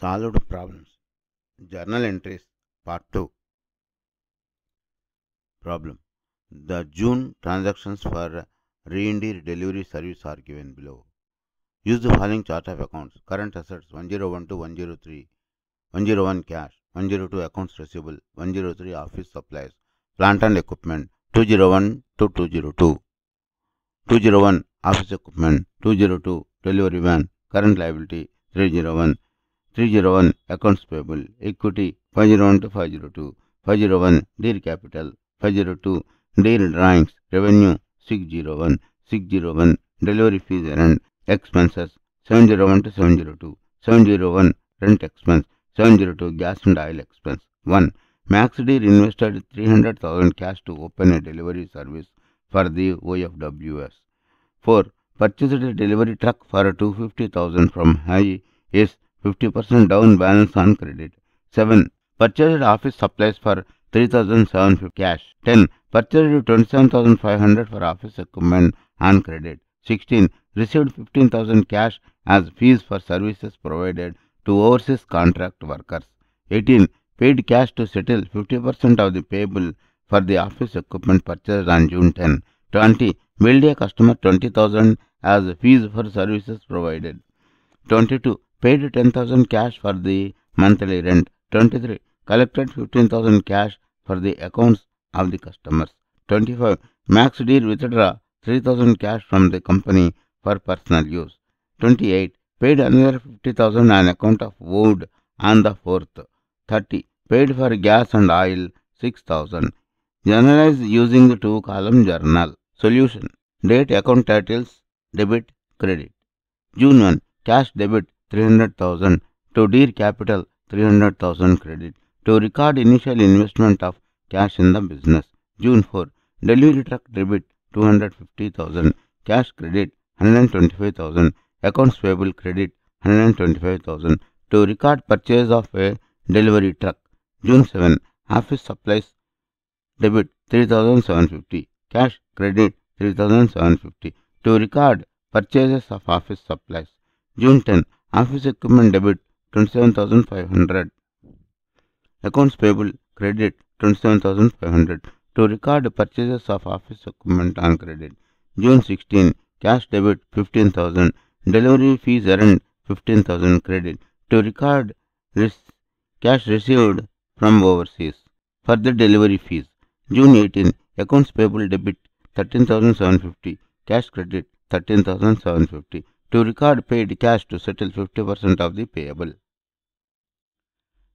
solved problems. Journal entries part 2. Problem. The June transactions for reindeer delivery service are given below. Use the following chart of accounts. Current assets 101 to 103, 101 cash, 102 accounts receivable, 103 office supplies, plant and equipment 201 to 202. 201 office equipment, 202 delivery van, current liability 301, 301 accounts payable, equity 501 to 502, 501 Deer capital, 502 Deer drawings, revenue 601, 601 delivery fees and expenses 701 to 702, 701 rent expense, 702 gas and oil expense. 1. Max Deer invested 300,000 cash to open a delivery service for the OFWS. 4. Purchased a delivery truck for 250,000 from High is 50% down balance on credit. 7. Purchased office supplies for 3,750 cash. 10. Purchased 27,500 for office equipment on credit. 16. Received 15,000 cash as fees for services provided to overseas contract workers. 18. Paid cash to settle 50% of the payable for the office equipment purchased on June 10. 20. Billed a customer 20,000 as fees for services provided. 22. Paid 10,000 cash for the monthly rent. 23. Collected 15,000 cash for the accounts of the customers. 25. Max Deer withdraw 3,000 cash from the company for personal use. 28. Paid another 50,000 on account of wood on the 4th. 30. Paid for gas and oil 6,000. Generalize using the two column journal. Solution. Date account titles debit credit. June 1. Cash debit 300,000. To Deer Capital 300,000 credit. To record initial investment of cash in the business. June 4. Delivery truck debit 250,000. Cash credit 125,000. Accounts payable credit 125,000. To record purchase of a delivery truck. June 7. Office supplies debit 3750. Cash credit 3750. To record purchases of office supplies. June 10. Office equipment debit 27,500. Accounts payable credit 27,500. To record purchases of office equipment on credit. June 16. Cash debit 15,000. Delivery fees earned 15,000 credit. To record cash received from overseas for the delivery fees. June 18. Accounts payable debit 13,750. Cash credit 13,750. To record paid cash to settle 50% of the payable.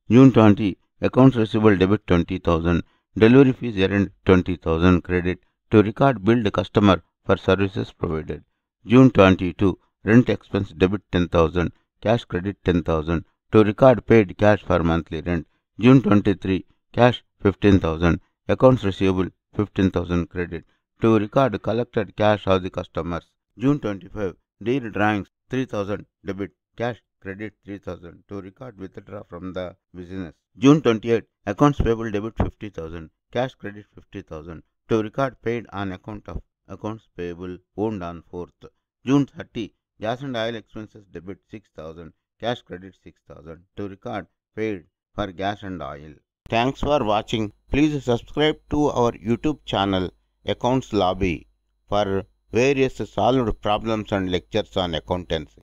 June 20. Accounts receivable debit 20,000. Delivery fees earned 20,000 credit. To record billed customer for services provided. June 22. Rent expense debit 10,000. Cash credit 10,000. To record paid cash for monthly rent. June 23. Cash 15,000. Accounts receivable 15,000 credit. To record collected cash of the customers. June 25. Deer drawings 3000 debit. Cash credit 3000 to record withdraw from the business. June 28. Accounts payable debit 50,000. Cash credit 50,000 to record paid on account of accounts payable owned on 4th. June 30. Gas and oil expenses debit 6000. Cash credit 6000 to record paid for gas and oil. Thanks for watching. Please subscribe to our YouTube channel Accounts Lobby for various solved problems and lectures on accountancy.